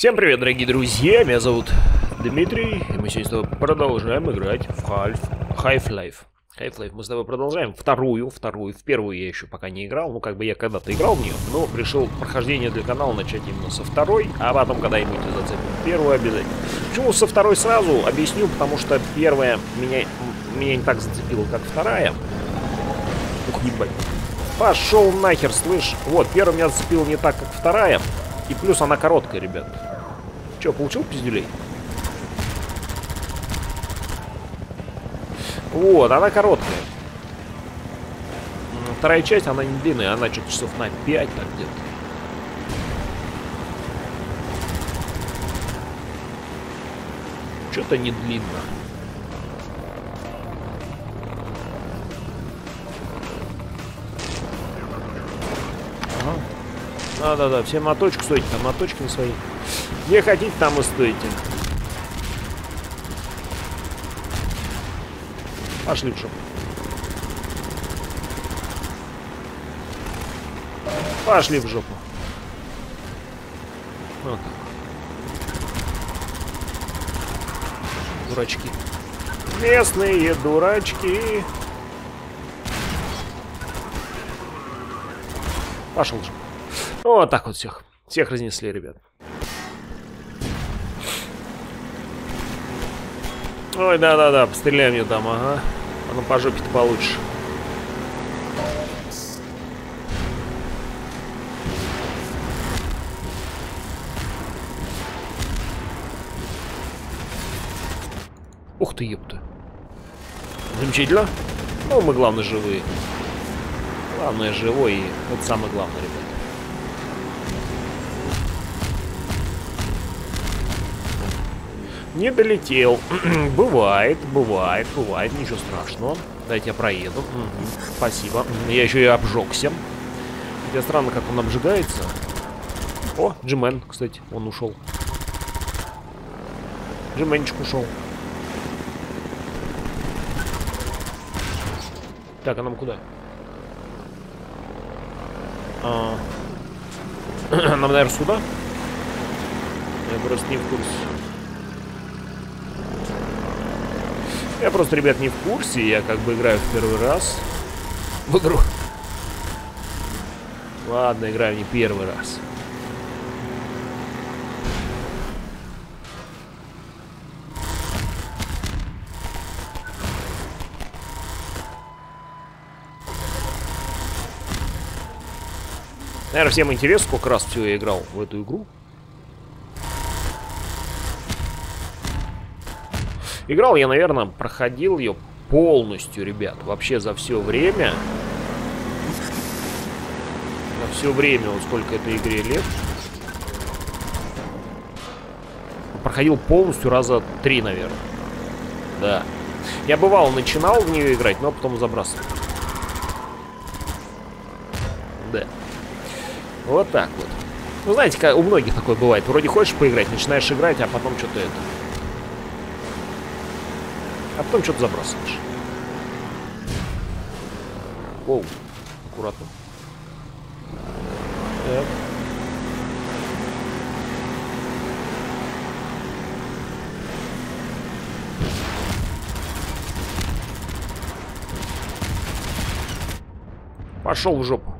Всем привет, дорогие друзья, меня зовут Дмитрий, и мы сегодня с тобой продолжаем играть в Half, Half-Life. Half-Life мы с тобой продолжаем вторую, вторую, в первую я еще пока не играл, ну как бы я когда-то играл в нее, но решил прохождение для канала начать именно со второй, а потом когда-нибудь зацепим первую обязательно. Почему со второй сразу? Объясню, потому что первая меня, меня не так зацепила, как вторая. Ух, ебать. Пошел нахер, слышь. Вот, первая меня зацепила не так, как вторая. И плюс она короткая, ребят. Че, получил пиздюлей? Вот, она короткая. Вторая часть, она не длинная, она что-то часов на 5 так где-то. Что-то не длинно. Ага. Да-да-да, все на точку стойте, там на точке на свои. Не хотите, там и стойте. Пошли в жопу. Пошли в жопу. Вот. Дурачки. Местные дурачки. Пошел же. Вот так вот всех. Всех разнесли, ребят. Ой, да-да-да, постреляй мне там, ага. А ну по жопе ты получишь. Ух ты, ёпта. Замечательно. Ну, мы, главное, живые. Главное, живой, и это самое главное, ребят. Не долетел. бывает, бывает, бывает, ничего страшного. Дайте я проеду. Спасибо. Я еще и обжегся. Хотя странно, как он обжигается. О, Джимен, кстати, он ушел. Джименчик ушел. Так, а нам куда? А... нам, наверное, сюда? Я просто не в курсе. Я просто, ребят, не в курсе. Я как бы играю в первый раз в игру. Ладно, играю не первый раз. Наверное, всем интересно, сколько раз все я играл в эту игру. Играл я, наверное, проходил ее полностью, ребят. Вообще за все время. За все время, вот сколько этой игре лет. Проходил полностью раза три, наверное. Да. Я бывал, начинал в нее играть, но потом забрасывал. Да. Вот так вот. Ну, знаете, как у многих такое бывает. Вроде хочешь поиграть, начинаешь играть, а потом что-то это а потом что-то забрасываешь. Оу, аккуратно. Так. Пошел в жопу.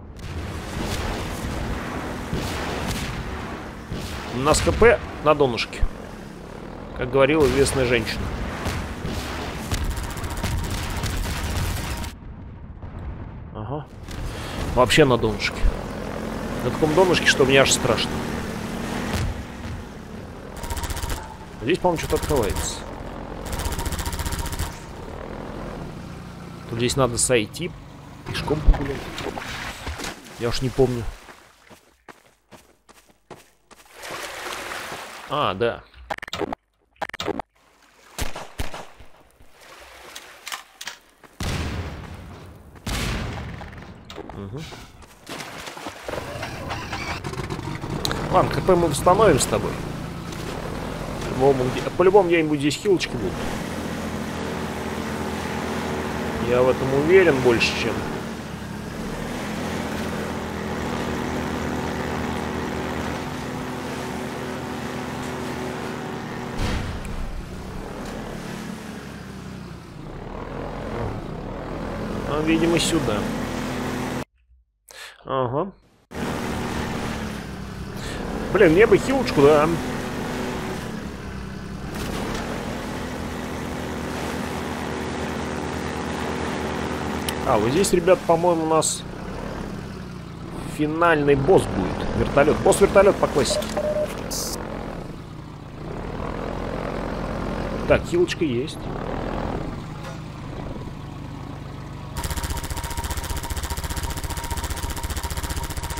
У нас КП на донышке. Как говорила известная женщина. Вообще на донышке. На таком донышке, что мне аж страшно. Здесь, по-моему, что-то открывается. Тут здесь надо сойти, пешком погулять. Я уж не помню. А, да. Ладно, КП мы восстановим с тобой. По-любому по -любому где-нибудь здесь хилочка будет. Я в этом уверен больше, чем... Ну, видимо, сюда. Ага. Блин, мне бы хилочку, да. А, вот здесь, ребят, по-моему, у нас финальный босс будет. Вертолет. Босс-вертолет по классике. Так, хилочка есть.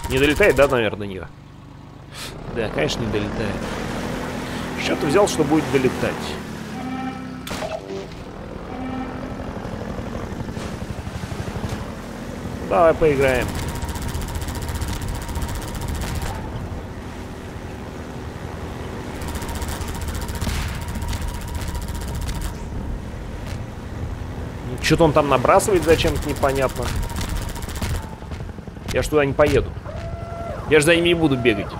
Не долетает, да, наверное, до нее? Да, конечно, не долетает. Что-то взял, что будет долетать. Давай поиграем. Что-то он там набрасывает зачем-то непонятно. Я ж туда не поеду. Я же за ними не буду бегать.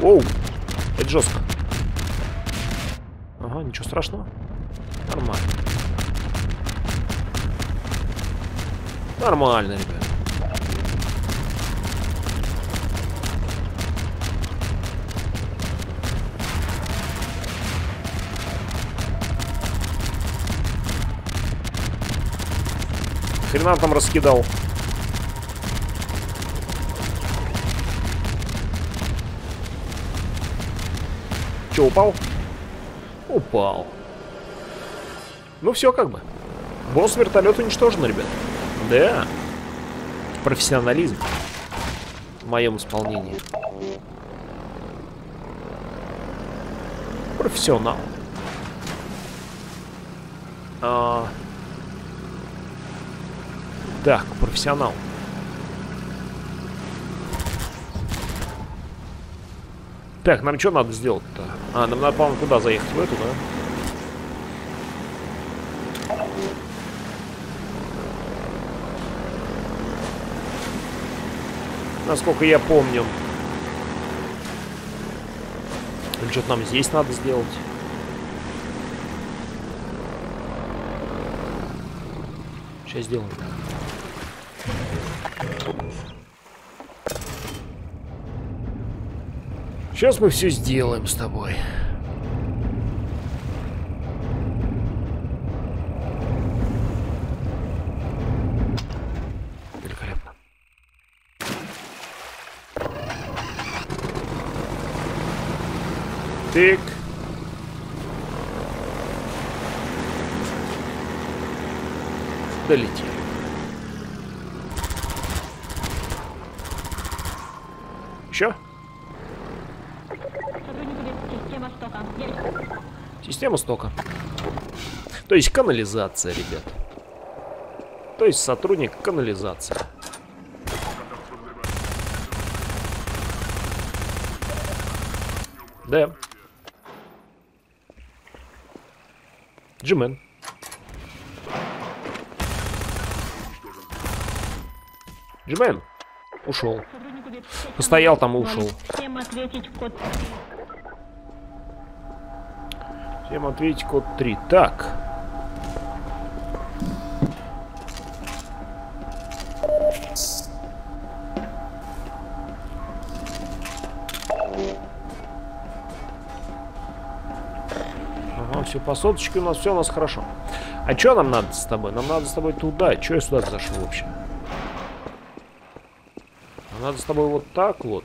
Оу, это жестко. Ага, ничего страшного. Нормально. Нормально, ребят. Хрена там раскидал. Че, упал? Упал. Ну все как бы. Босс вертолет уничтожен, ребят. Да. Профессионализм. В моем исполнении. Профессионал. А... Так, профессионал. Так, нам что надо сделать-то? А, нам надо, по-моему, куда заехать? В эту, да? Насколько я помню. Что-то нам здесь надо сделать. Сейчас сделаем. Сейчас мы все сделаем с тобой. Великолепно. Тык. Долетели. Еще? Система стока. То есть канализация, ребят. То есть сотрудник канализации. Да. Джимен. Джимен. Ушел. Постоял там и ушел. Всем ответить в код Всем ответить код 3. Так. Все по соточке у нас, все у нас хорошо. А что нам надо с тобой? Нам надо с тобой туда. Что я сюда зашел вообще? Нам надо с тобой вот так вот.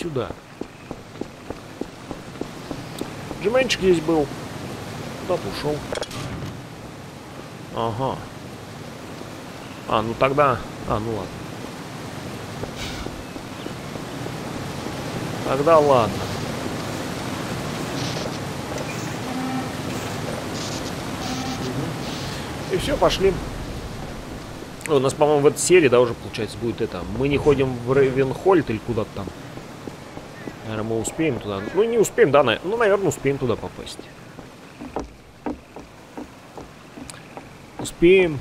Сюда. Джименчик здесь был. Куда-то ушел. Ага. А, ну тогда... А, ну ладно. Тогда ладно. И все, пошли. У нас, по-моему, в этой серии, да, уже, получается, будет это. Мы не ходим в Рейвенхольд или куда-то там. Наверное, мы успеем туда. Ну, не успеем, да, на... ну, наверное, успеем туда попасть. Успеем.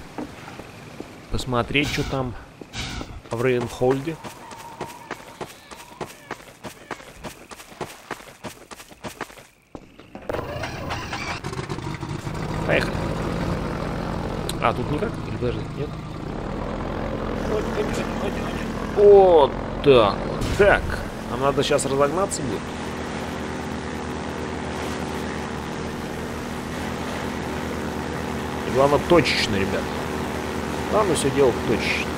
посмотреть, что там в Рейнхольде. Поехали. А, тут никак? Или подожди, нет? Вот так вот. Так, нам надо сейчас разогнаться будет. И главное точечно, ребят. Главное все делать точечно.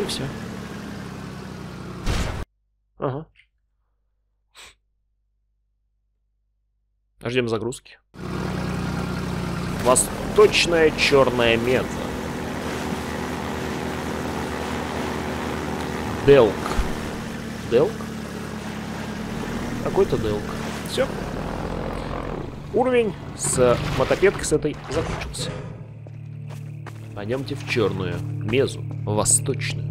И все. Ага. Ждем загрузки. Восточная черная меда. Делк. Делк? Какой-то Делк. Все. Уровень с мотопедкой с этой закончился. Пойдемте в черную мезу, восточную.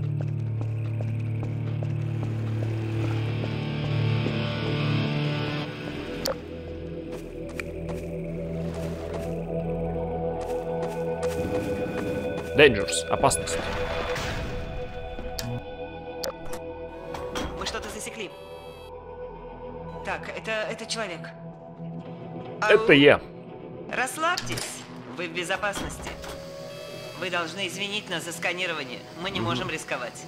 Dangerous. Опасность. Человек. Это я. Расслабьтесь. Вы в безопасности. Вы должны извинить нас за сканирование. Мы не можем рисковать.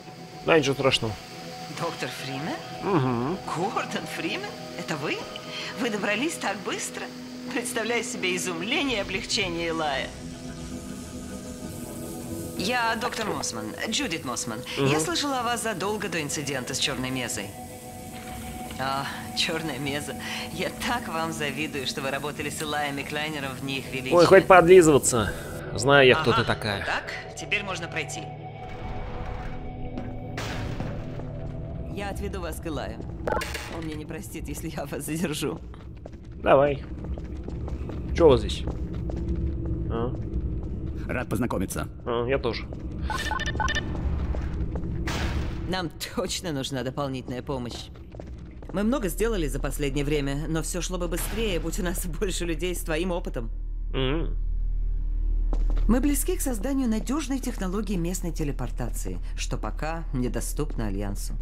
Да, ничего страшного. Доктор Фримен? Угу. Гордон Фримен? Это вы? Вы добрались так быстро? Представляю себе изумление и облегчение Илая. Я доктор Мосман, Джудит Мосман. Я слышала о вас задолго до инцидента с черной мезой. А, черная меза. Я так вам завидую, что вы работали с Илаем и Клайнером в дни их величия. Ой, хоть подлизываться. Знаю я, кто Ага, ты такая. Так, теперь можно пройти. Я отведу вас к Илаю. Он мне не простит, если я вас задержу. Давай. Че у вас здесь? А, Рад познакомиться. а, я тоже. Нам точно нужна дополнительная помощь. Мы много сделали за последнее время, но все шло бы быстрее, будь у нас больше людей с твоим опытом. М, Мы близки к созданию надежной технологии местной телепортации, что пока недоступно Альянсу.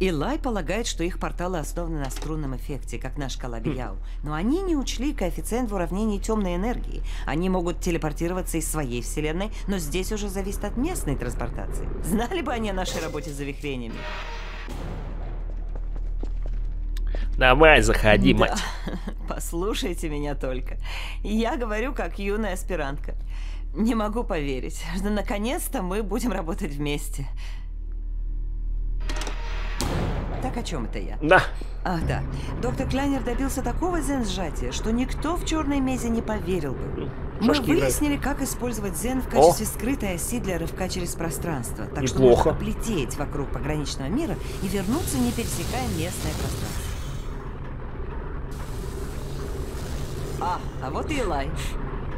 Илай полагает, что их порталы основаны на струнном эффекте, как наш Калабияу. Но они не учли коэффициент в уравнении темной энергии. Они могут телепортироваться из своей вселенной, но здесь уже зависит от местной транспортации. Знали бы они о нашей работе с завихрениями. Давай, заходи, Да. мать. Послушайте меня только. Я говорю, как юная аспирантка. Не могу поверить, что наконец-то мы будем работать вместе. Так о чем это я? Да. Ах, да. Доктор Клайнер добился такого зен-сжатия, что никто в черной мезе не поверил бы. Мы Шашки играют. выяснили, как использовать зен в качестве скрытой оси для рывка через пространство. Так что Неплохо. можно облететь вокруг пограничного мира и вернуться, не пересекая местное пространство. А, а вот и Илай.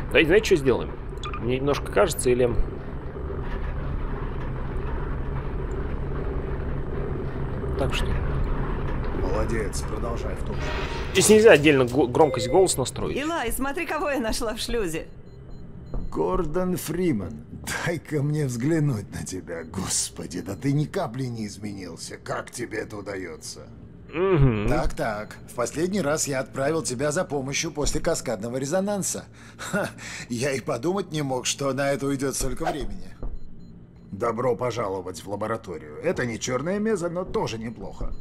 Давайте, знаете, что сделаем? Мне немножко кажется, или... Так что... Молодец, продолжай в том же. Здесь нельзя отдельно громкость голоса настроить. Илай, смотри, кого я нашла в шлюзе. Гордон Фриман, дай-ка мне взглянуть на тебя. Господи, да ты ни капли не изменился. Как тебе это удается? Мгм. Так-так, в последний раз я отправил тебя за помощью после каскадного резонанса. Ха, я и подумать не мог, что на это уйдет столько времени. Добро пожаловать в лабораторию. Это не черная меза, но тоже неплохо.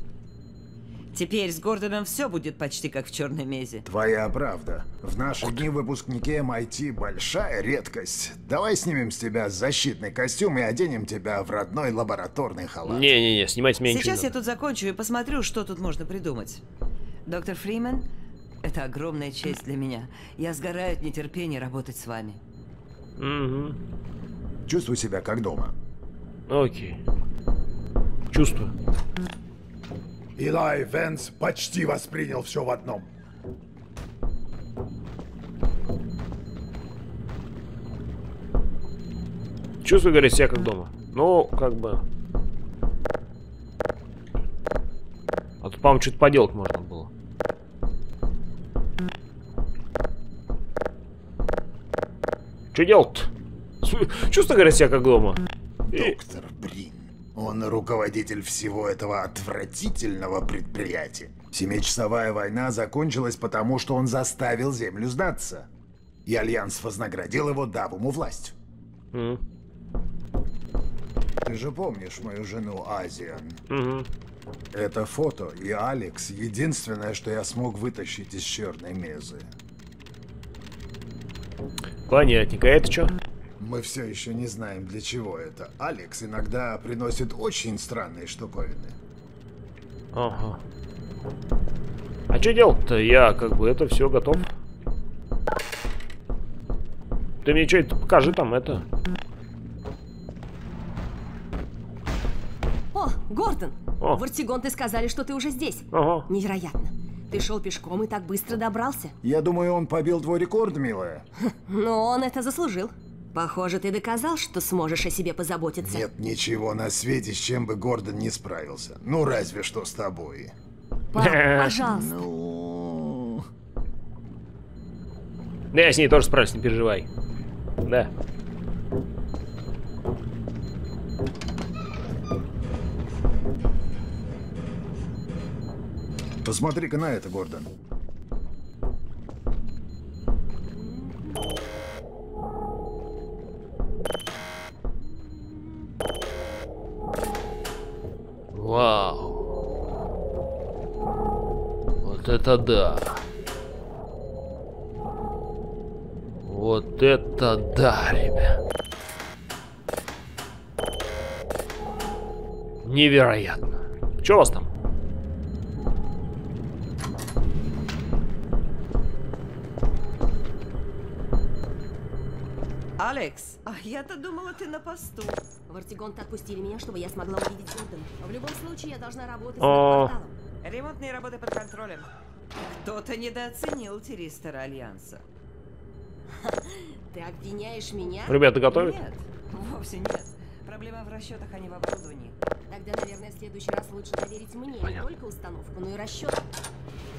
Теперь с Гордоном все будет почти как в черной мезе. Твоя правда. В наши дни выпускники MIT большая редкость. Давай снимем с тебя защитный костюм и оденем тебя в родной лабораторный халат. Не-не-не, снимать меня ничего Сейчас я тут закончу и посмотрю, что тут можно придумать. Доктор Фримен, это огромная честь для меня. Я сгораю от нетерпения работать с вами. Мгм. Чувствуй себя как дома. Окей. Чувствую. Илай Венс почти воспринял все в одном. Чувствую, говорит, себя как дома. Ну, как бы... А тут, по-моему, что-то поделать можно было. Что делать? Чувствую, говоря, себя как дома. Доктор Брин. Он руководитель всего этого отвратительного предприятия. Семичасовая война закончилась потому, что он заставил Землю сдаться. И Альянс вознаградил его, дав ему власть. М, Ты же помнишь мою жену Азиан? мгм. Это фото и Алекс — единственное, что я смог вытащить из черной мезы. Понятненько. А это что? Мы все еще не знаем, для чего это. Алекс иногда приносит очень странные штуковины. Ага. А что делать-то? Я как бы это все готов. Ты мне что это покажи там это. О, Гордон! О. В Артигонты сказали, что ты уже здесь. Ага. Невероятно. Ты шел пешком и так быстро добрался. Я думаю, он побил твой рекорд, милая. Но он это заслужил. Похоже, ты доказал, что сможешь о себе позаботиться. Нет ничего на свете, с чем бы Гордон не справился. Ну, разве что с тобой. Пап, пожалуйста. Ну... Да я с ней тоже справлюсь, не переживай. Да. Посмотри-ка на это, Гордон. Это да. Вот это да, ребят. Невероятно. Что у вас там? Алекс, а я-то думала, ты на посту. В Артигонты отпустили меня, чтобы я смогла увидеть Гордона. В любом случае, я должна работать с О. порталом. Ремонтные работы под контролем. Кто-то недооценил Тиристера Альянса. Ты обвиняешь меня? Ребята готовят? Нет, вовсе нет. Проблема в расчетах, а не в оборудовании. Тогда, наверное, в следующий раз лучше доверить мне не только установку, но и расчет.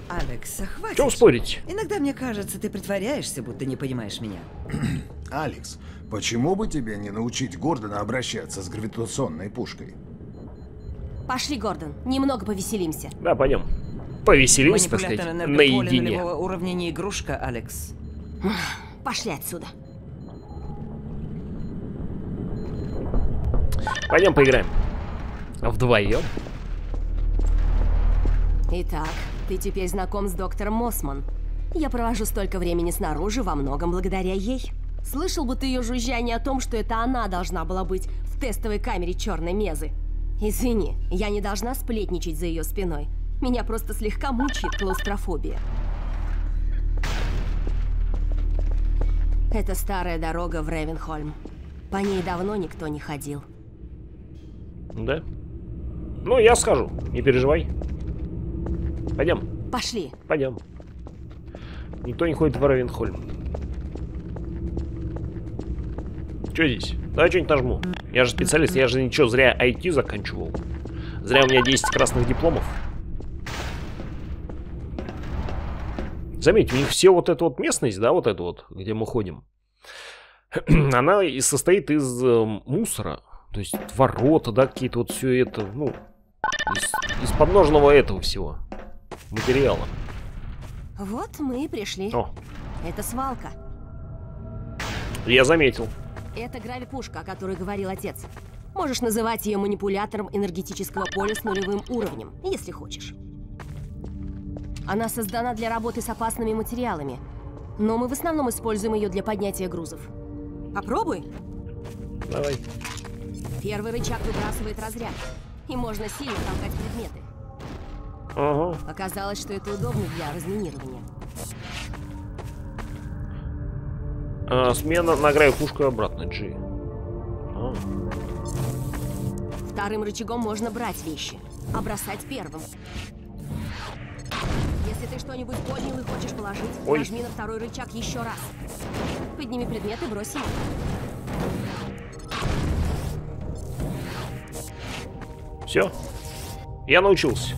Алекс, хватит. Чего спорить? Иногда мне кажется, ты притворяешься, будто не понимаешь меня. Алекс, почему бы тебе не научить Гордона обращаться с гравитационной пушкой? Пошли, Гордон, немного повеселимся. Да, пойдем. Повеселимся, так сказать, наедине. уровня не игрушка, Алекс. Пошли отсюда. Пойдем поиграем. Вдвоем. Итак, ты теперь знаком с доктором Мосман. Я провожу столько времени снаружи во многом благодаря ей. Слышал бы ты ее жужжание о том, что это она должна была быть в тестовой камере черной мезы. Извини, я не должна сплетничать за ее спиной. Меня просто слегка мучает клаустрофобия. Это старая дорога в Ревенхольм. По ней давно никто не ходил. Да? Ну, я скажу, не переживай. Пойдем, Пошли. пойдем. Никто не ходит в Равенхольм. Что здесь? Давай что-нибудь нажму. Я же специалист, я же ничего зря IT заканчивал. Зря у меня 10 красных дипломов. Заметьте, у них все вот эта вот местность, да, вот эта вот, где мы ходим, она и состоит из э, мусора. То есть ворота, да, какие-то вот все это, ну, из, из подножного этого всего материала. Вот мы и пришли. О, Это свалка. я заметил. Это гравипушка, о которой говорил отец. Можешь называть ее манипулятором энергетического поля с нулевым уровнем, если хочешь. Она создана для работы с опасными материалами, но мы в основном используем ее для поднятия грузов. Попробуй. Давай. Первый рычаг выбрасывает разряд, и можно сильно толкать предметы. Ага. Оказалось, что это удобно для разминирования. А, смена на гравипушку и обратно, G. А, Вторым рычагом можно брать вещи, а бросать первым. Если что-нибудь поднял и хочешь положить, Ой. нажми на второй рычаг еще раз. Подними предмет и брось его. все. Я научился.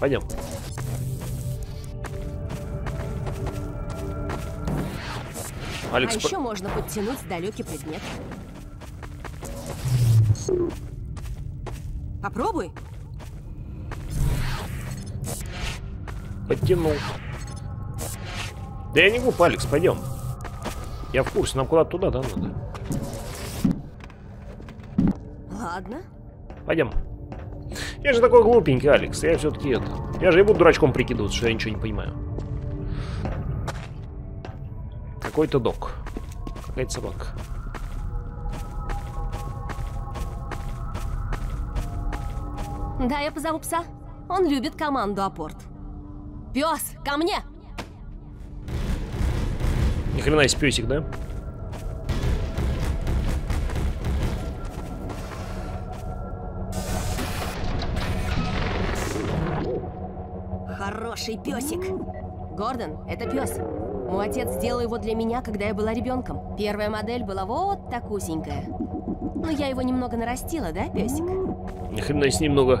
Пойдем. Алекс, а еще можно подтянуть далекий предмет. Попробуй. Подтянул. Да я не глуп, Алекс, пойдем. Я в курсе, нам куда-то туда, да, надо? Ладно. Пойдем. Я же такой глупенький, Алекс. Я все-таки это. Я же и буду дурачком прикидываться, что я ничего не понимаю. Какой-то док. Какая-то собака. Да, я позову пса. Он любит команду апорт. Пес, ко мне! Ни хрена есть песик, да? Хороший песик. Гордон, это пес. Мой отец сделал его для меня, когда я была ребенком. Первая модель была вот такусенькая. Но я его немного нарастила, да, песик? Ни хрена есть немного.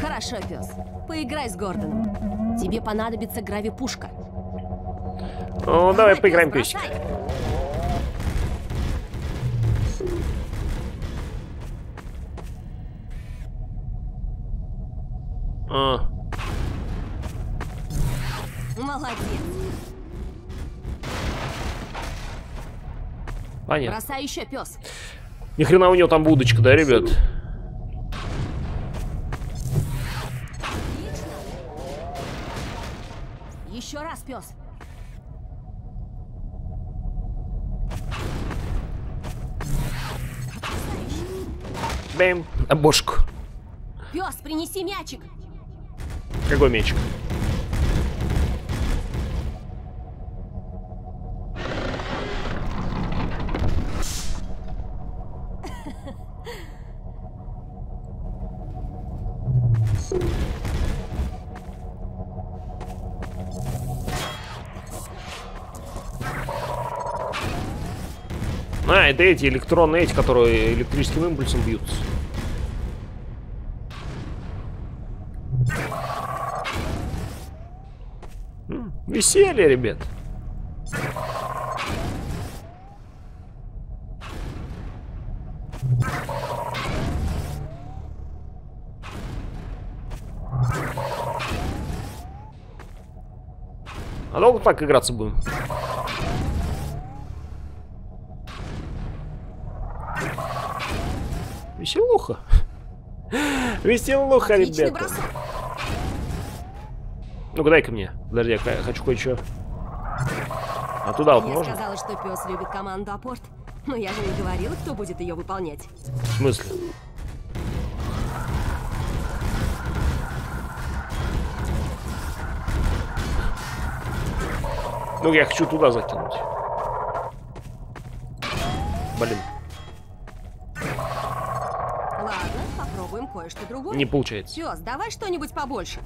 Хорошо, пес. Поиграй с Гордоном. Тебе понадобится гравипушка. Ну, давай поиграем бросай. А, Молодец. понятно. Бросай еще, пес. Ни хрена у него там будочка, да, ребят? Бэм, на бошку. Пес, принеси мячик. Какой мячик? Это эти электронные, эти, которые электрическим импульсом бьются. М, Веселье, ребят. А долго так играться будем? Веселуха. Веселуха, ребята. Ну-ка, дай-ка мне. Подожди, я хочу кое-что. А туда вот Я можно? сказала, что пес любит команду апорт. Но я же не говорила, кто будет ее выполнять. В смысле? Ну, я хочу туда закинуть. Блин, попробуем кое-что другое. не получается. Пес, давай что-нибудь побольше.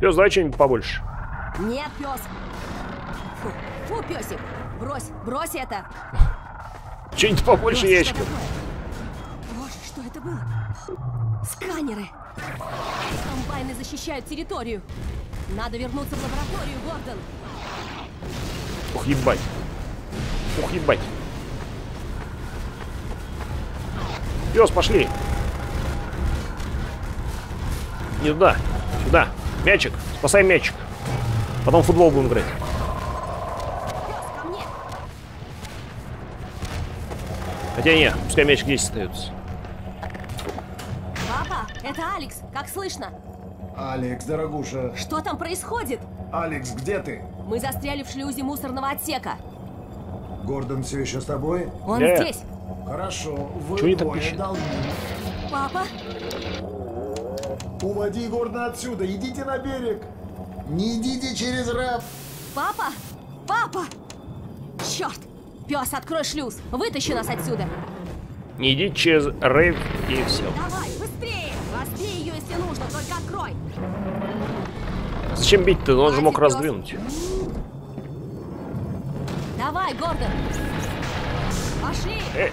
Пес, давай что-нибудь побольше. Нет, пес. Фу, фу, песик. Брось, брось это. Что-нибудь побольше что ящиков. такое? Боже, что это было? Сканеры. Комбайны защищают территорию. Надо вернуться в лабораторию, Гордон. Ух, ебать. Ух, ебать. Пес, пошли. Не туда. Сюда. Мячик. Спасай мячик. Потом футбол будем играть. Пес, ко мне. Хотя не, пускай мячик здесь остается. Папа, это Алекс. Как слышно? Алекс, дорогуша. Что там происходит? Алекс, где ты? Мы застряли в шлюзе мусорного отсека. Гордон все еще с тобой? Он Да. здесь. Хорошо, вы так двое должны. Папа, Уводи Гордона отсюда, идите на берег. Не идите через раф. папа, папа! Черт! Пес, открой шлюз! Вытащи нас отсюда! Не иди через рейв и все. Давай, Зачем бить-то? Он же мог раздвинуть. Давай, Гордон! Пошли! Э.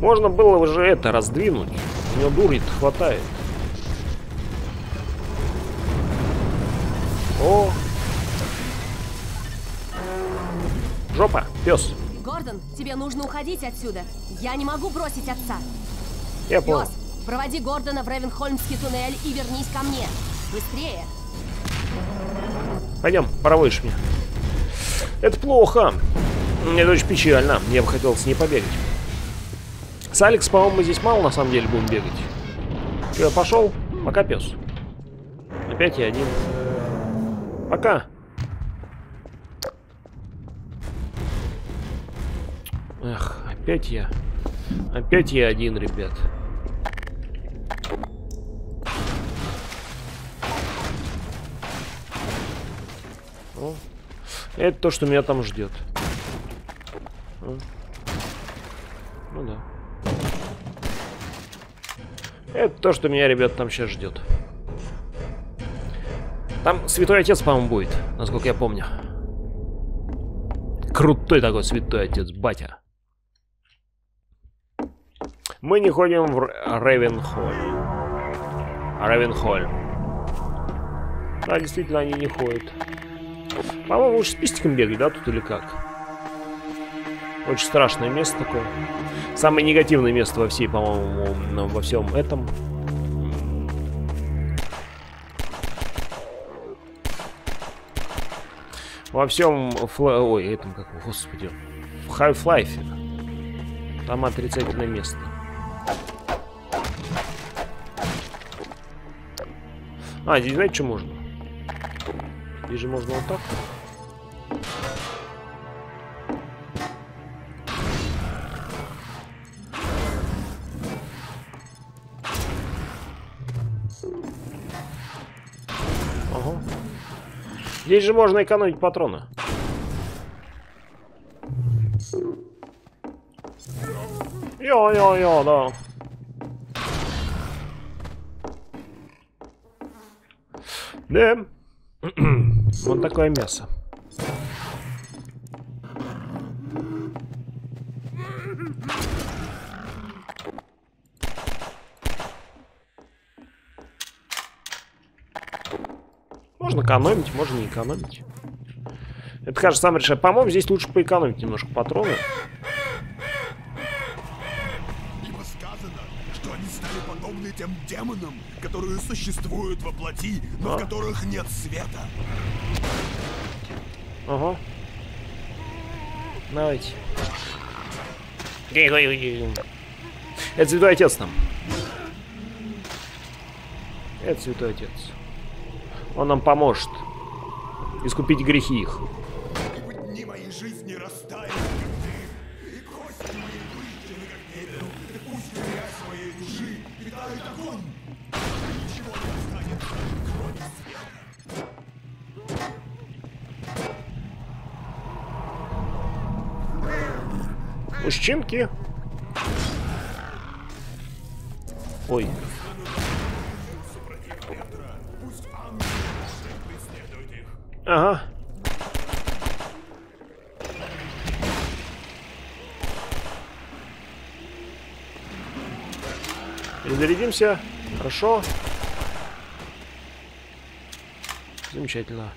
Можно было уже это раздвинуть. У него дури хватает. О! Жопа, пес. Гордон, тебе нужно уходить отсюда. Я не могу бросить отца. Я понял. Пес, проводи Гордона в Ревенхольмский туннель и вернись ко мне. Быстрее. Пойдем, проводишь меня. Это плохо. Это очень печально. Я бы хотел с ней побегать. С Алекс, по-моему, здесь мало на самом деле будем бегать. Все, я пошел. Пока, пес. Опять я один. Пока. Эх, опять я. Опять я один, ребят. Это то, что меня там ждет. О. Ну да. Это то, что меня, ребят, там сейчас ждет. Там святой отец, по-моему, будет, насколько я помню. Крутой такой святой отец, батя. Мы не ходим в Р- Ревенхолл. Ревенхолл. Да, действительно, они не ходят. По-моему, лучше с пистиком бегать, да, тут или как? Очень страшное место такое. Самое негативное место во всей, по-моему, ну, во всем этом. Во всем, фла... ой, этом как, господи, в Half-Life. Там отрицательное место. А, здесь знаете, что можно? Здесь же можно вот так. Ага. Здесь же можно экономить патроны. Йо-йо-йо, да. Да. вот такое мясо. Можно экономить, можно не экономить. Это, кажется, сам решает. По-моему, здесь лучше поэкономить немножко патроны. Существуют во плоти, но А? в которых нет света. Ага. Давайте. Это святой отец там. Это святой отец. Он нам поможет искупить грехи их. Мужчинки. Ой. Ага. Перезарядимся. Хорошо. Замечательно.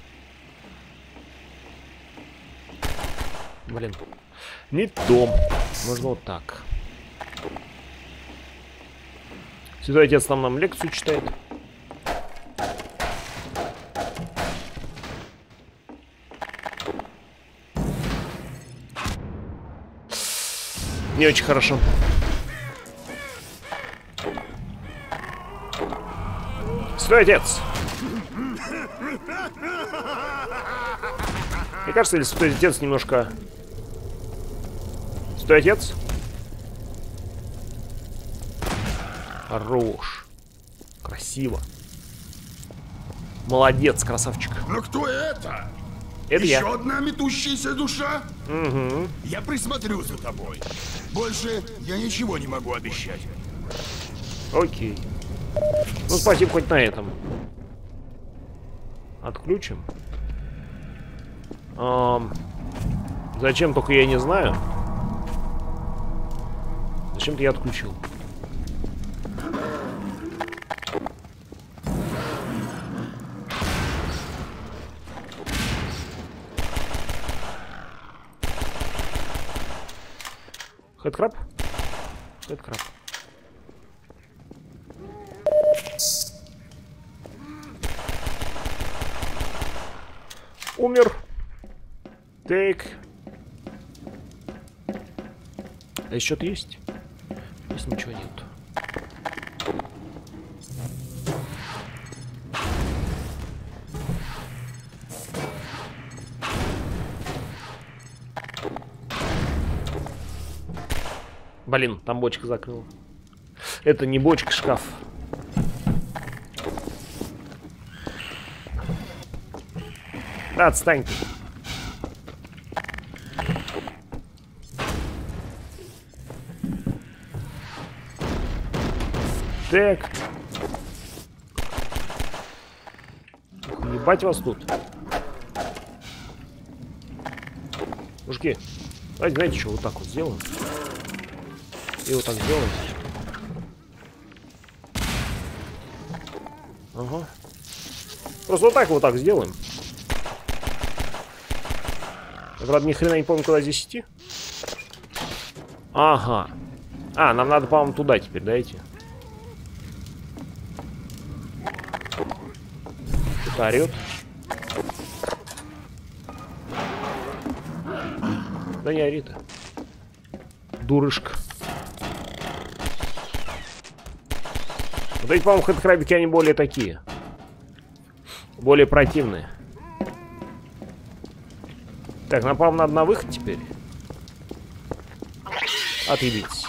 Блин. Не дом. Можно вот так. Святой отец там нам лекцию читает. Не очень хорошо. Святой отец! Мне кажется, или святой отец немножко... Святой отец? Хорош. Красиво. Молодец, красавчик. Но кто это? Это Еще я. одна метущаяся душа? Угу. Я присмотрю за тобой. Больше я ничего не могу обещать. Окей. Ну, спасибо хоть на этом. Отключим. Ам, зачем, только я не знаю. Зачем-то я отключил. Хэдкраб? Хэдкраб. Умер. Так. А еще есть? Блин, там бочка закрыла. Это не бочка, шкаф. Да, отстань. Так. Ебать вас тут. Мужики, давайте, знаете что, вот так вот сделаем. И вот так сделаем. Ага. Просто вот так вот так сделаем. Я, правда, ни хрена не помню, куда здесь идти. Ага. А, нам надо, по-моему, туда теперь, дайте. Что-то орет. Да не ори. Дурышка. Вот эти, по-моему, хэдкрабики, они более такие. Более противные. Так, нам, по-моему, надо на выход теперь. Отъебитесь.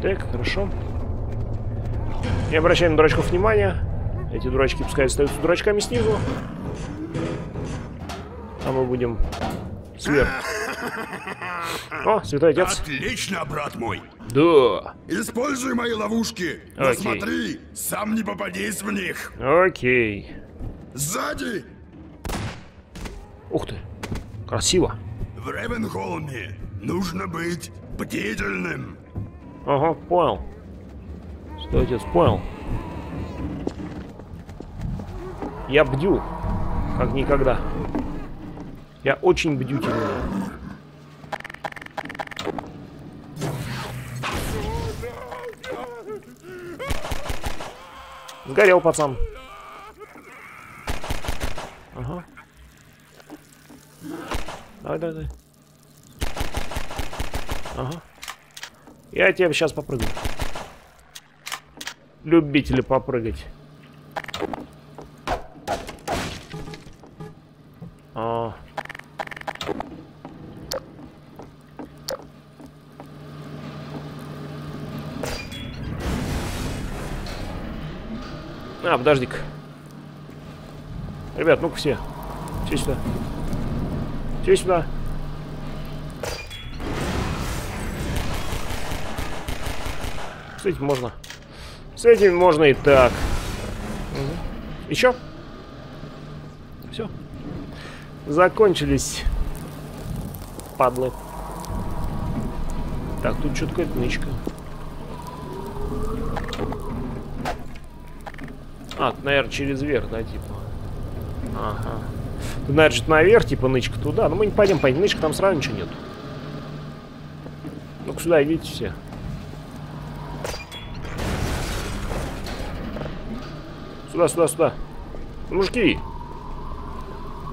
Так, хорошо. Не обращаем на дурачков внимания. Эти дурачки пускай остаются дурачками снизу. Мы будем сверху. О, святой отец. Отлично, брат мой. Да. Используй мои ловушки. Но Окей. смотри, сам не попадись в них. Окей. Сзади, Ух ты. Красиво. в Ревенхолме, нужно быть бдительным. Ага, понял. Святой отец, понял. Я бдю. Как никогда. Я очень бдительный. Сгорел пацан. Ага. Давай, давай, давай. Ага. Я тебе сейчас попрыгаю. Любители попрыгать. А. А, подожди-ка. Ребят, ну-ка все. Все сюда. Все сюда. С этим можно. С этим можно и так. Угу. Еще? Все. Закончились. Падлы. Так, тут что-то какая-то нычка. А, тут, наверное, через верх, да, типа. Ага. Тут, наверное, что-то наверх, типа, нычка туда. Но мы не пойдем, пойдем. Нычка там сразу ничего нет. Ну-ка сюда идите все. Сюда, сюда, сюда. Мужики.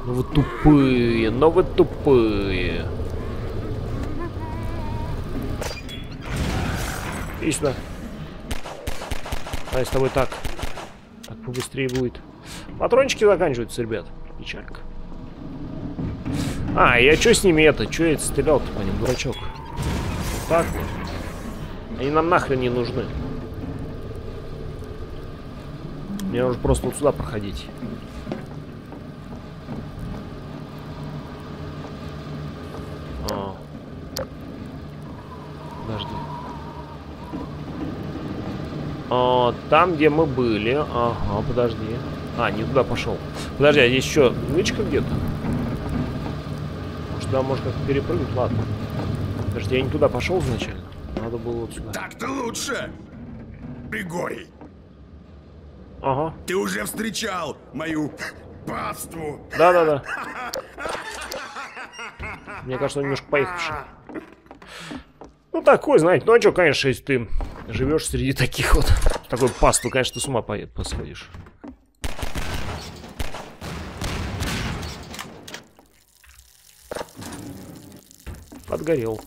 Ну вы тупые, ну вы тупые. Иди сюда. А с тобой так. Так побыстрее будет. Патрончики заканчиваются, ребят. Печалька. А, я что с ними это? Что я стрелял-то по ним, дурачок? Вот так вот. Они нам нахрен не нужны. Мне нужно просто вот сюда проходить. А. Подожди. А, там, где мы были. Ага, подожди. А, не туда пошел. Подожди, а здесь еще нычка где-то? Может, да, может как перепрыгнуть? Ладно. Подожди, я не туда пошел изначально. Надо было вот сюда. Так-то лучше. Григорий, Ага. ты уже встречал мою паству. Да-да-да. Мне кажется, он немножко поехавший. Ну, такой, знаете, ну а что, конечно, если ты живешь среди таких вот, такой пасту, конечно, ты с ума посходишь. Подгорел.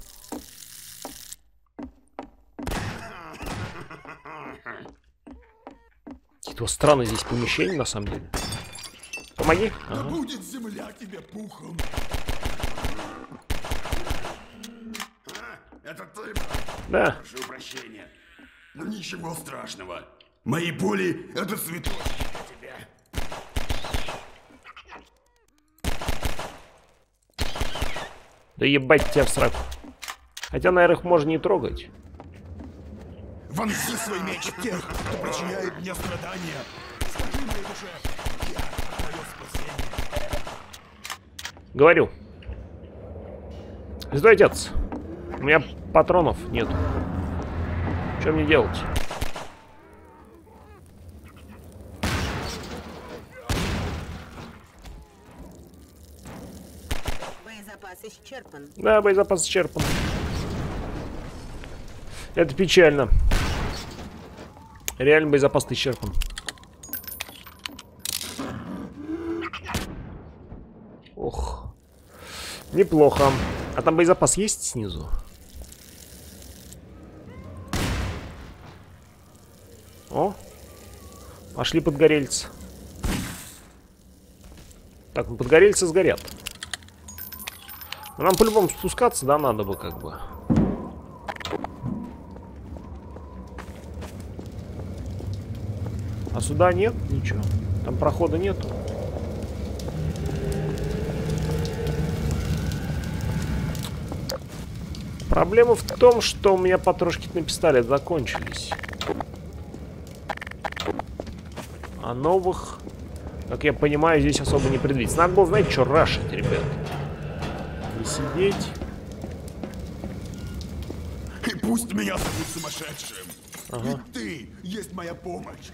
Какие-то странные здесь помещения, на самом деле. Помоги. Да Ага. будет земля тебе пухом. А, это ты? Да. Прошу прощения. Но ничего страшного. Мои пули — это цветочки для тебя. Да ебать тебя в сраку. Хотя, наверное, их можно не трогать. Вонзи свой меч тех, кто причиняет мне страдания. Скажи моей душе, я твое спасение. Говорю. Святой отец, у меня патронов нет. Что мне делать? Боезапас исчерпан. Да, боезапас исчерпан. Это печально. Реально боезапас исчерпан. Ох. Неплохо. А там боезапас есть снизу? О. Пошли подгорельцы. Так, ну подгорельцы сгорят. Нам по-любому спускаться, да, надо бы как бы. А сюда нет ничего. Там прохода нету. Проблема в том, что у меня патрошки на пистолет закончились. А новых, как я понимаю, здесь особо не предвидится. Надо было, знаете, что рашить, ребят. Не сидеть. И пусть меня зовут сумасшедшим. Ага. Ведь ты есть моя помощь.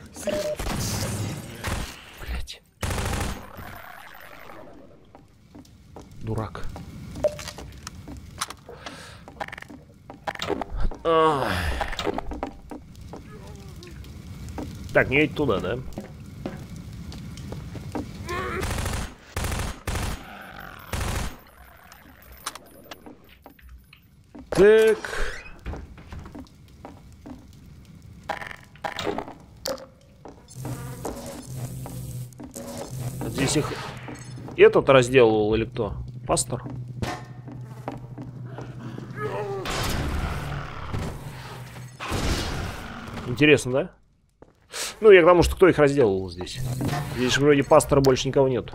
Блять. Дурак. Ай. Так, мне идти туда, да? Так. Здесь их этот разделывал или кто? Пастор? Интересно, да? Ну, я к тому, что кто их разделывал здесь. Здесь же вроде пастора больше никого нет.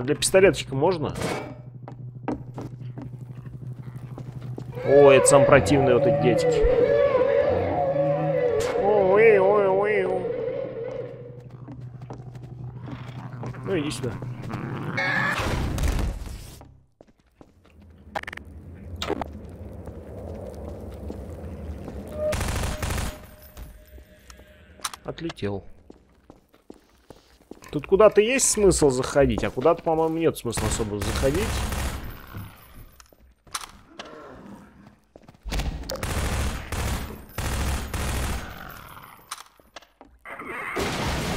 А для пистолетчика можно? О, это сам противный вот эти. Ой, ой, ой, ой. Ну иди сюда. Отлетел. Тут куда-то есть смысл заходить, а куда-то, по-моему, нет смысла особо заходить.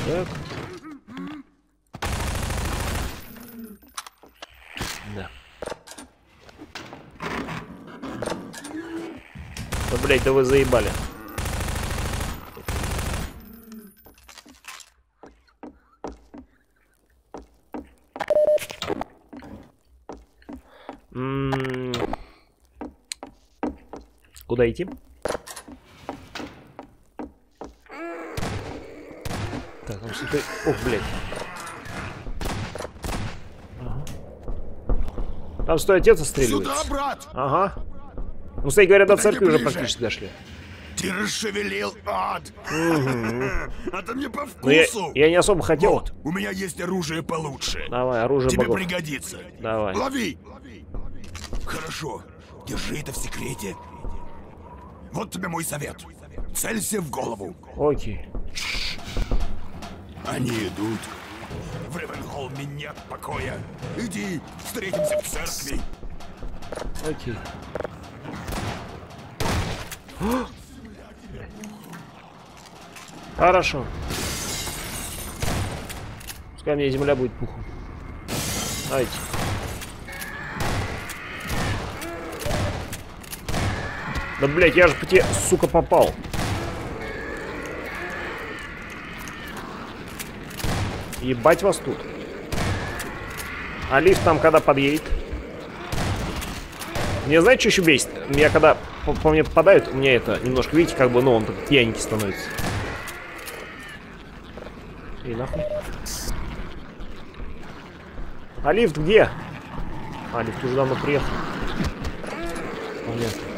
Так. Да. Да, блядь, да вы заебали. М, Куда идти? Так, там что-то... Ох, блядь. Ага. Там стой отец отстреливается. Сюда, брат! Ага. Ну, кстати говоря, до церкви уже ближе. практически дошли. Ты расшевелил ад! Это мне по я, вкусу! я не особо хотел. Вот, у меня есть оружие получше. Давай, оружие Тебе богов. пригодится. Давай. Лови! Хорошо. Держи это в секрете. Вот тебе мой совет. Целься в голову. Окей. Они идут. В Ревенхолме нет покоя. Иди, встретимся в церкви. Окей. Хорошо. Пускай мне земля будет пухом. Давайте. Да, блядь, я же по тебе, сука, попал. Ебать вас тут. А лифт там когда подъедет? Мне знаете, что еще бесит? Меня когда по, по мне попадают, у меня это немножко, видите, как бы, ну, он так пьяненький становится. И нахуй. А лифт где? А, лифт уже давно приехал. Понятно.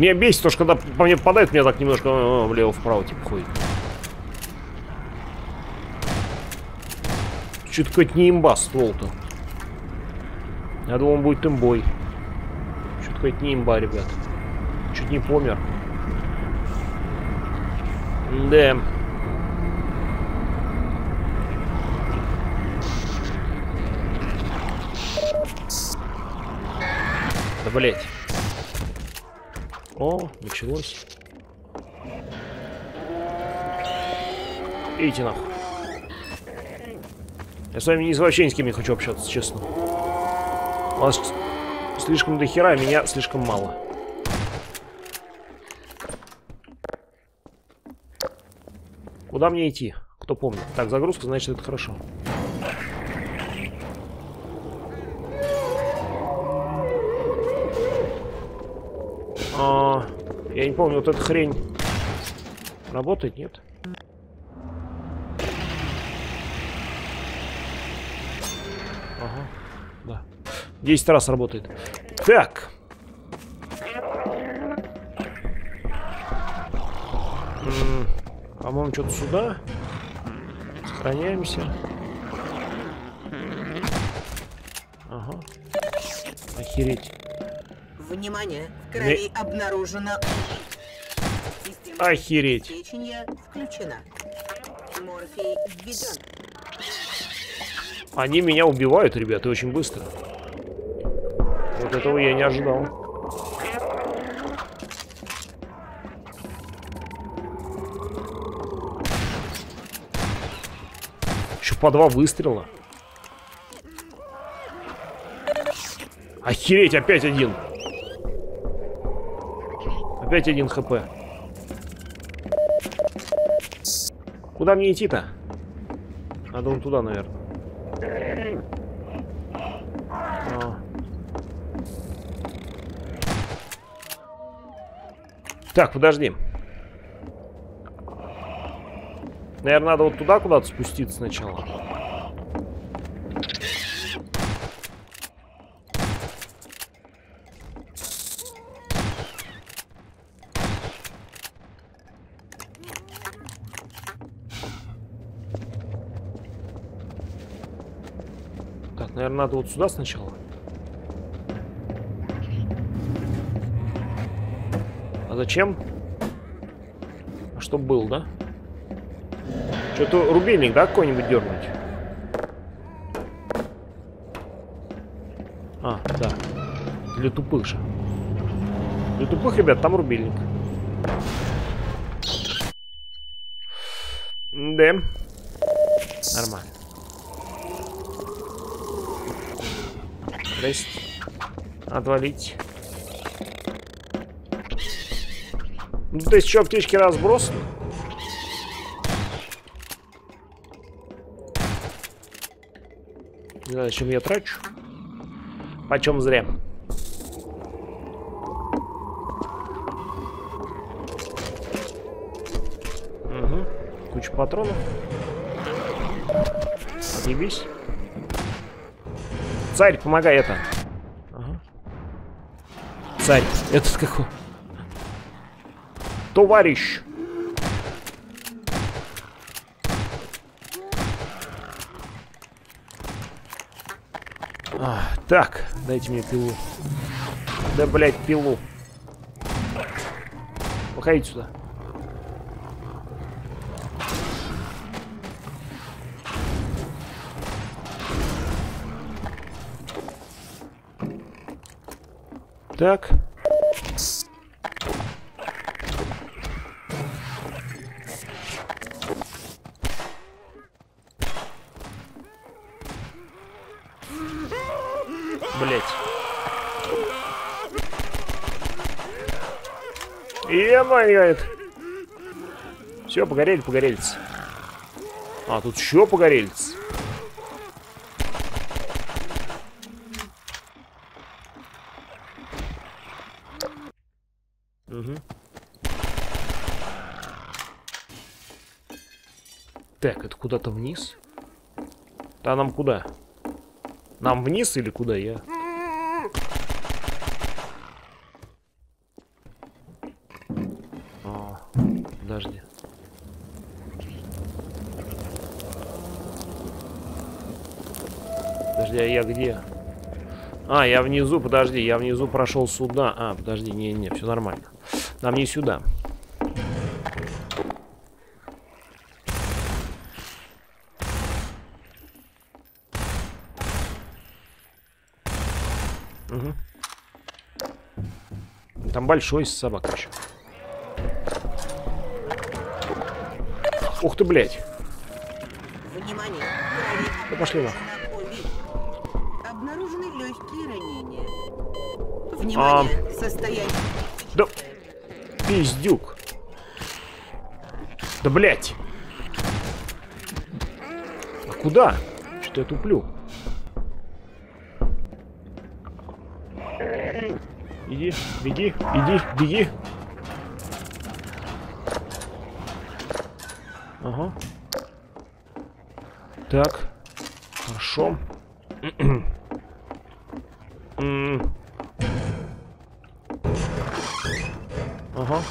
Меня бесит то, что когда по мне попадают, меня так немножко э, влево-вправо типа ходит. Что-то какой-то не имба ствол-то. Я думал, он будет имбой. Что-то какой-то не имба, ребят. Чуть не помер. Да. Да, блять. О, началось. Идите нахуй. Я с вами не вообще ни с кем не хочу общаться, честно. У вас слишком до хера, а меня слишком мало. Куда мне идти? Кто помнит? Так, загрузка, значит, это хорошо. А, я не помню, вот эта хрень работает, нет? Ага, да. 10 раз работает. Так. По-моему, что-то сюда. Сохраняемся. Ага. Охереть. Внимание, в крови обнаружено... Система Охереть. обеспечения включена. Морфий введен. Они меня убивают, ребята, очень быстро. Вот этого я не ожидал. Еще по два выстрела. Охереть, опять один. Опять один хп. Куда мне идти-то? Надо вон туда, наверное. А. Так, подожди. Наверное, надо вот туда куда-то спуститься сначала. Так, наверное, надо вот сюда сначала. А зачем? А чтоб был, да? Что-то рубильник, да, какой-нибудь дернуть? А, да. Для тупых же. Для тупых, ребят, там рубильник. Да. Нормально. Здрасте. Отвалить. Ну, есть еще аптечки разбросаны. Не знаю, зачем я трачу. Почем зря. Угу. Куча патронов. Отъебись. Царь, помогай это. Ага. Царь, этот какой? Товарищ. А, так, дайте мне пилу. Да, блядь, пилу. Выходите сюда. Так. Блять. Е-мое! Все, погорели, погорельцы. А, тут еще погорельцы. Угу. Так, это куда-то вниз? Да нам куда? Нам вниз или куда я? А, подожди. Подожди, а я где? А, я внизу, подожди, я внизу прошел сюда. А, подожди, не-не, все нормально. Нам не сюда. Угу. Там большой собака еще. Ух ты, блядь. Внимание! Да пошли нахуй. Обнаружены легкие ранения. Внимание! Состояние... Да... Пиздюк. Да, блядь. А куда? Что я туплю? Иди, беги, иди, беги. Ага. Так. Хорошо. Ага.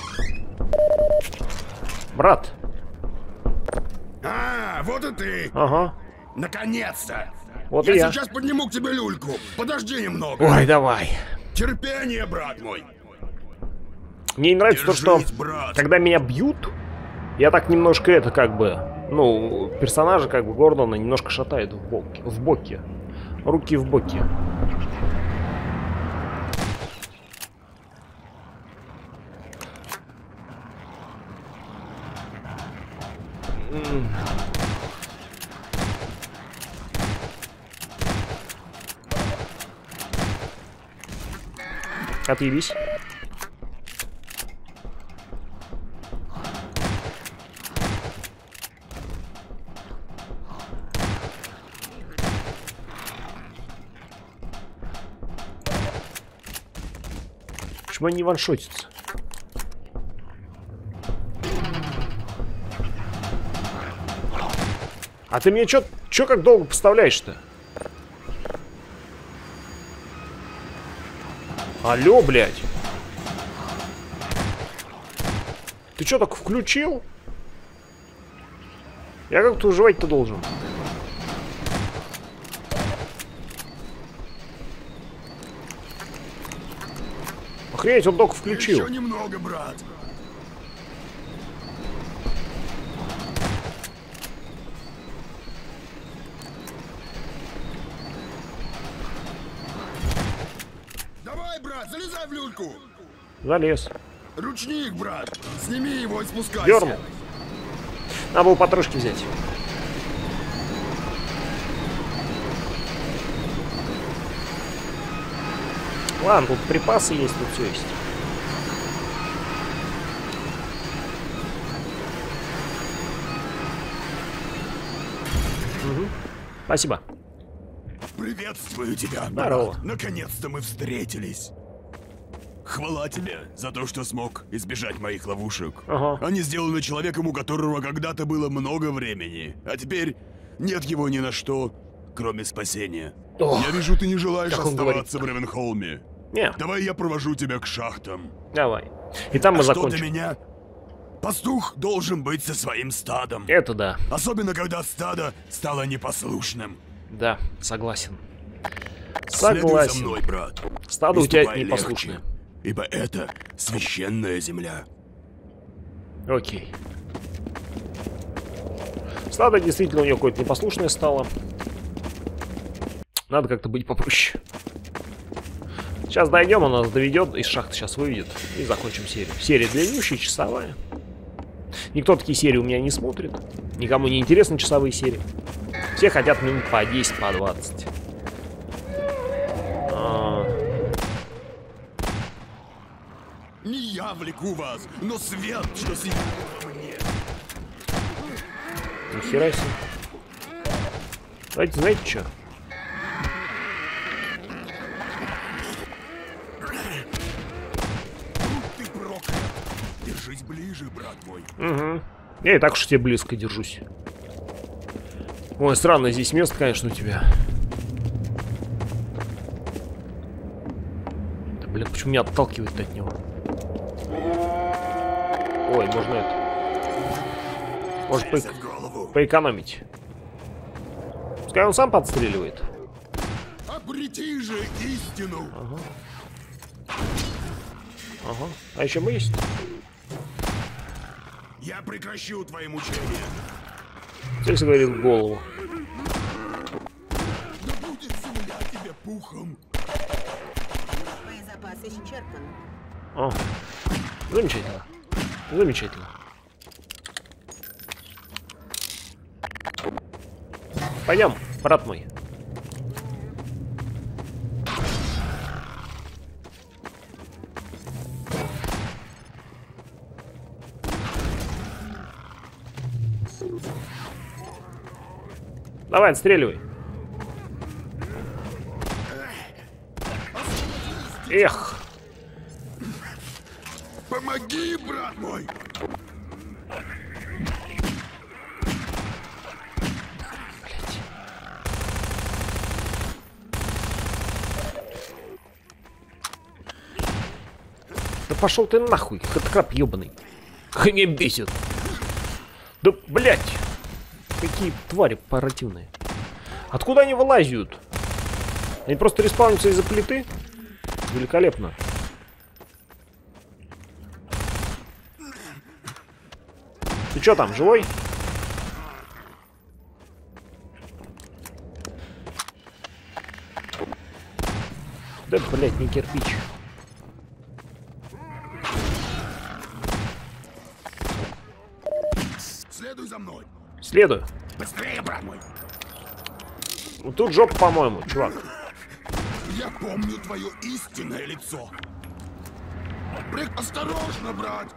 Брат. А, вот и ты! Ага. Наконец-то! Вот я, я. сейчас подниму к тебе люльку. Подожди немного. Ой, давай. Терпение, брат мой. Мне не нравится то, что Держись, брат. когда меня бьют, я так немножко это как бы, ну, персонажа как бы Гордона немножко шатает в боки, в боки. Руки в боки. Отъебись. Почему они не ваншотятся? А ты мне чё, чё как долго поставляешь-то? Алло, блядь. Ты чё так включил? Я как-то уживать-то должен. Охренеть, он только включил. Еще немного, брат. Давай, брат, залезай в люльку. Залез. Ручник, брат. Сними его и спускайся. Дернул. Надо было патрушки взять. Ладно, тут припасы есть, тут все есть. Мгм. Спасибо. Приветствую тебя. Здорово. Наконец-то мы встретились. Хвала тебе за то, что смог избежать моих ловушек. Ага. Они сделаны человеком, у которого когда-то было много времени, а теперь нет его ни на что, кроме спасения. Ох, я вижу, ты не желаешь оставаться в Ревенхолме. Не, Давай я провожу тебя к шахтам. давай. И там мы а что закончим. для меня? Пастух должен быть со своим стадом. Это да. Особенно, когда стадо стало непослушным. Да, согласен. Следуй за Согласен. мной, брат. Стадо у тебя непослушное. легче, Ибо это священная земля. Окей. Стадо действительно у нее какое-то непослушное стало. Надо как-то быть попроще. Сейчас дойдем, он нас доведет, из шахты сейчас выведет. И закончим серию. Серия длиннющая, часовая. Никто такие серии у меня не смотрит. Никому не интересны часовые серии. Все хотят минут по 10, по 20. Влеку вас, но свет, что сидит мне. Нихера себе. Давайте, знаете что? Держись ближе, брат мой. Угу. Я и так уж тебе близко держусь. Ой, странное здесь место, конечно, у тебя. Да, блин, почему меня отталкивает от него? Ой, можно это. Может, по- поэкономить. Пускай он сам подстреливает. Обрети же истину. Ага. А еще мы есть? Я прекращу твои мучения. Целься говорит в голову. Да будет земля тебе пухом. Боезапас исчерпан. Ага. Замечательно. Замечательно. Пойдем, брат мой. Давай, отстреливай. Эх. Помоги, брат мой. Да пошел ты нахуй, хэдкраб ебаный. Меня бесит. Да, блядь. Какие твари противные. Откуда они вылазят? Они просто респаунятся из-за плиты? Великолепно. Ты чё там, живой? Да, блядь, не кирпич. Следуй за мной. Следую. Быстрее, брат мой. Ну, Тут жопа, по-моему, чувак. Я помню твое истинное лицо. Осторожно, брат.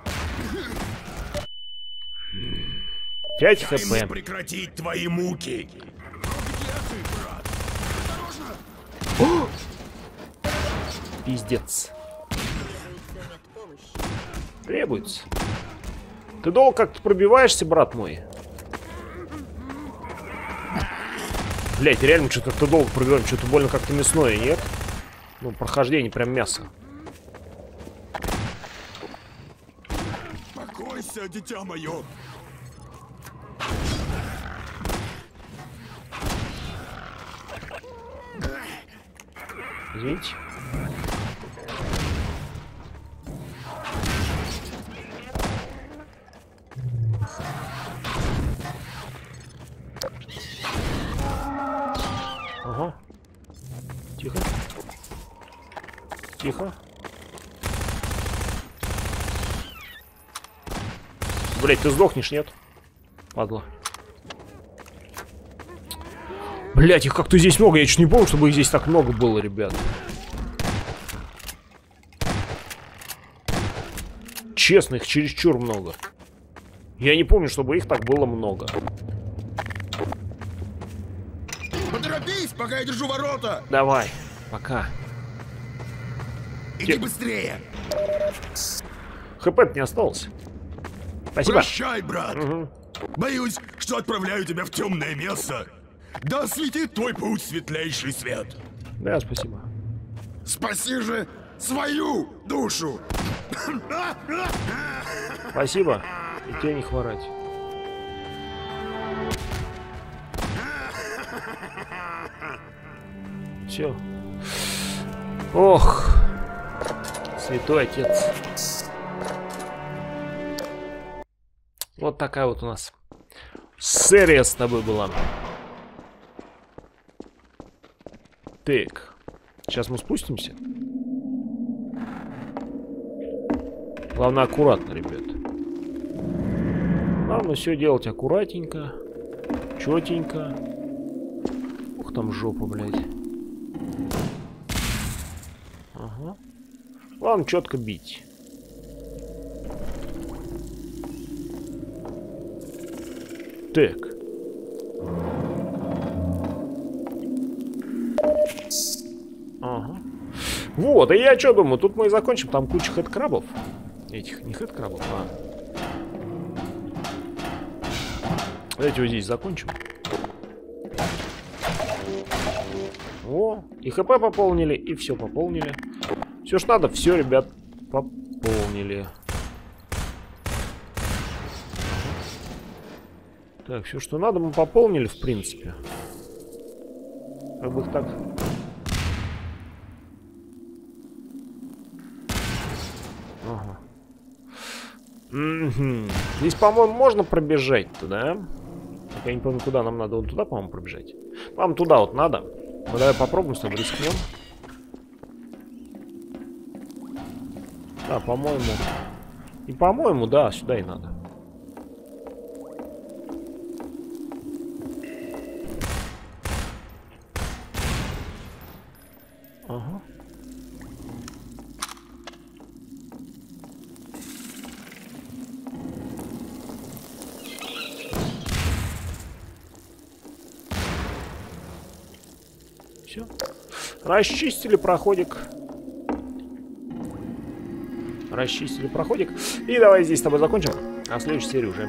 5 Дай мне хп. прекратить твои муки. Ты? Пиздец. Требуется. Ты долго как-то пробиваешься, брат мой? Блять, реально что-то как-то долго пробиваем, что-то больно как-то мясное, нет? Ну, прохождение прям мясо. Покойся, дитя мое. Извините. Ага. Тихо. Тихо. Блять, ты сдохнешь, нет? Падла. Блять, их как-то здесь много. Я чуть не помню, чтобы их здесь так много было, ребят. Честно, их чересчур много. Я не помню, чтобы их так было много. Поторопись, пока я держу ворота. Давай, пока. Иди Те- быстрее. хп не осталось. Спасибо. Прощай, брат. Боюсь, что отправляю тебя в темное место. Да светит твой путь светлейший свет. Да, спасибо. Спаси же свою душу. Спасибо. И тебе не хворать. Все. Ох. Святой отец. Вот такая вот у нас серия с тобой была. Так. Сейчас мы спустимся. Главное, аккуратно, ребят. Главное все делать аккуратненько, четенько. Ух, там жопа, блядь. Ага. Главное, четко бить. Так. Вот, и я что думаю, тут мы и закончим, там куча хэдкрабов. Этих, не хэдкрабов, а... Давайте вот здесь закончим. О, и хп пополнили, и все пополнили. Все, что надо, все, ребят, пополнили. Так, все, что надо, мы пополнили, в принципе. Как бы их так... Ага. Здесь, по-моему, можно пробежать-то, да? Так, Я не помню, куда нам надо. Вот туда, по-моему, пробежать. Вам туда вот надо. Ну, давай попробуем с тобой, рискнем. Да, по-моему... И, по-моему, да, сюда и надо. Ага. Все. Расчистили проходик. Расчистили проходик. И давай здесь с тобой закончим. А в следующей серии уже...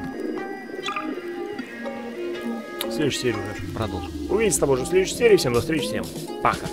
В следующей серии уже продолжим. Увидимся с тобой уже в следующей серии. Всем до встречи, всем пока.